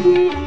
Música